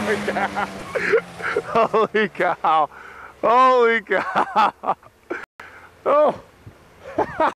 cow. Holy cow. Holy cow. Oh.